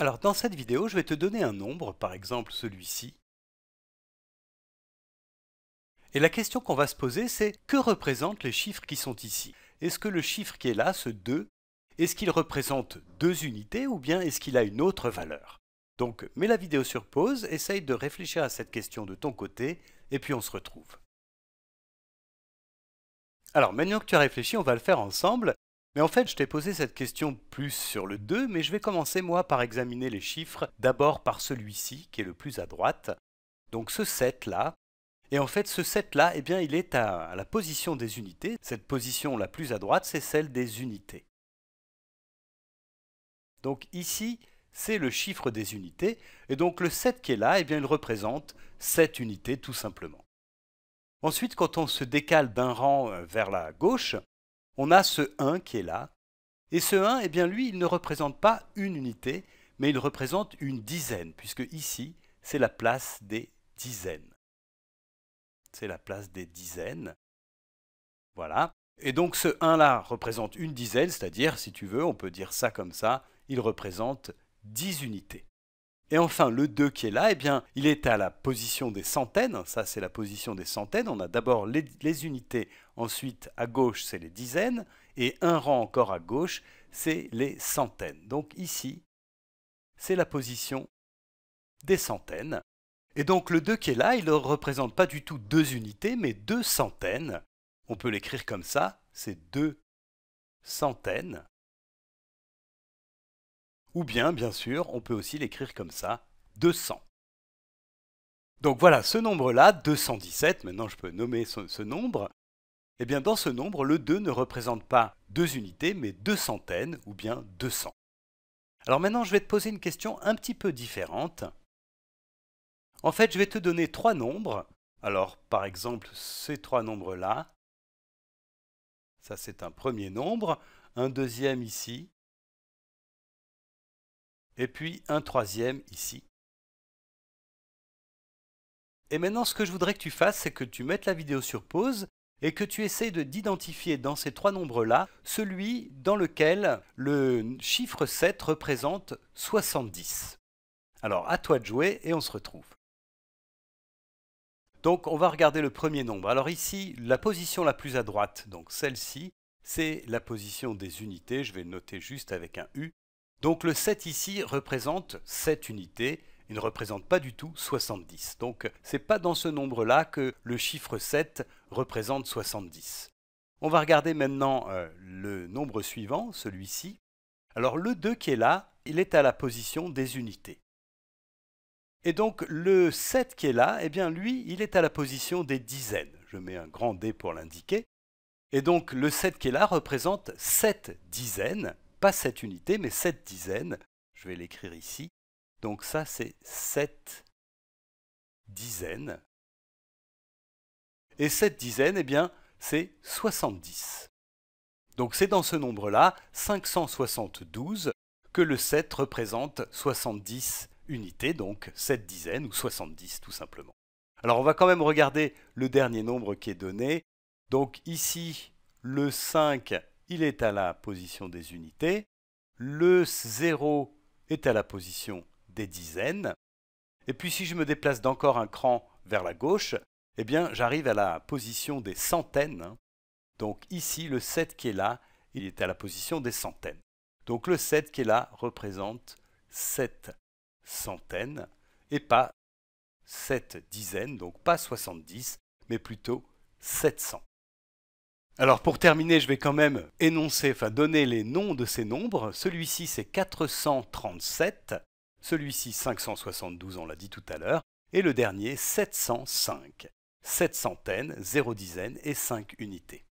Alors dans cette vidéo, je vais te donner un nombre, par exemple celui-ci. Et la question qu'on va se poser, c'est que représentent les chiffres qui sont ici? Est-ce que le chiffre qui est là, ce 2, est-ce qu'il représente deux unités ou bien est-ce qu'il a une autre valeur? Donc mets la vidéo sur pause, essaye de réfléchir à cette question de ton côté, et puis on se retrouve. Alors maintenant que tu as réfléchi, on va le faire ensemble. En fait, je t'ai posé cette question plus sur le 2, mais je vais commencer moi par examiner les chiffres, d'abord par celui-ci, qui est le plus à droite, donc ce 7-là. Et en fait, ce 7-là, eh bien, il est à, la position des unités. Cette position la plus à droite, c'est celle des unités. Donc ici, c'est le chiffre des unités, et donc le 7 qui est là, eh bien, il représente 7 unités tout simplement. Ensuite, quand on se décale d'un rang euh, vers la gauche, on a ce 1 qui est là. Et ce 1, eh bien lui, il ne représente pas une unité, mais il représente une dizaine, puisque ici, c'est la place des dizaines. C'est la place des dizaines. Voilà. Et donc ce 1-là représente une dizaine, c'est-à-dire, si tu veux, on peut dire ça comme ça, il représente 10 unités. Et enfin, le 2 qui est là, eh bien, il est à la position des centaines. Ça, c'est la position des centaines. On a d'abord les, les, unités, ensuite à gauche, c'est les dizaines, et un rang encore à gauche, c'est les centaines. Donc ici, c'est la position des centaines. Et donc le 2 qui est là, il ne représente pas du tout deux unités, mais deux centaines. On peut l'écrire comme ça, c'est deux centaines. Ou bien, bien sûr, on peut aussi l'écrire comme ça, 200. Donc voilà, ce nombre-là, 217, maintenant je peux nommer ce, nombre, eh bien dans ce nombre, le 2 ne représente pas deux unités, mais deux centaines, ou bien 200. Alors maintenant, je vais te poser une question un petit peu différente. En fait, je vais te donner trois nombres. Alors, par exemple, ces trois nombres-là, ça c'est un premier nombre, un deuxième ici, et puis un troisième ici. Et maintenant, ce que je voudrais que tu fasses, c'est que tu mettes la vidéo sur pause et que tu essayes d'identifier dans ces trois nombres-là celui dans lequel le chiffre 7 représente 70. Alors, à toi de jouer et on se retrouve. Donc, on va regarder le premier nombre. Alors ici, la position la plus à droite, donc celle-ci, c'est la position des unités. Je vais noter juste avec un U. Donc le 7 ici représente 7 unités, il ne représente pas du tout 70. Donc c'est pas dans ce nombre-là que le chiffre 7 représente 70. On va regarder maintenant euh, le nombre suivant, celui-ci. Alors le 2 qui est là, il est à la position des unités. Et donc le 7 qui est là, eh bien lui, il est à la position des dizaines. Je mets un grand D pour l'indiquer. Et donc le 7 qui est là représente 7 dizaines, pas 7 unités, mais 7 dizaines. Je vais l'écrire ici. Donc ça, c'est 7 dizaines. Et 7 dizaines, eh bien, c'est 70. Donc c'est dans ce nombre-là, 572, que le 7 représente 70 unités, donc 7 dizaines ou 70 tout simplement. Alors on va quand même regarder le dernier nombre qui est donné. Donc ici, le 5 il est à la position des unités. Le 0 est à la position des dizaines. Et puis si je me déplace d'encore un cran vers la gauche, eh bien j'arrive à la position des centaines. Donc ici, le 7 qui est là, il est à la position des centaines. Donc le 7 qui est là représente 7 centaines et pas 7 dizaines, donc pas 70, mais plutôt 700. Alors pour terminer, je vais quand même énoncer, enfin donner les noms de ces nombres. Celui-ci c'est 437, celui-ci 572, on l'a dit tout à l'heure, et le dernier 705. 7 centaines, 0 dizaines et 5 unités.